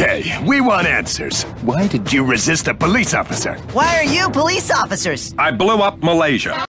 Okay, we want answers. Why did you resist a police officer? Why are you police officers? I blew up Malaysia.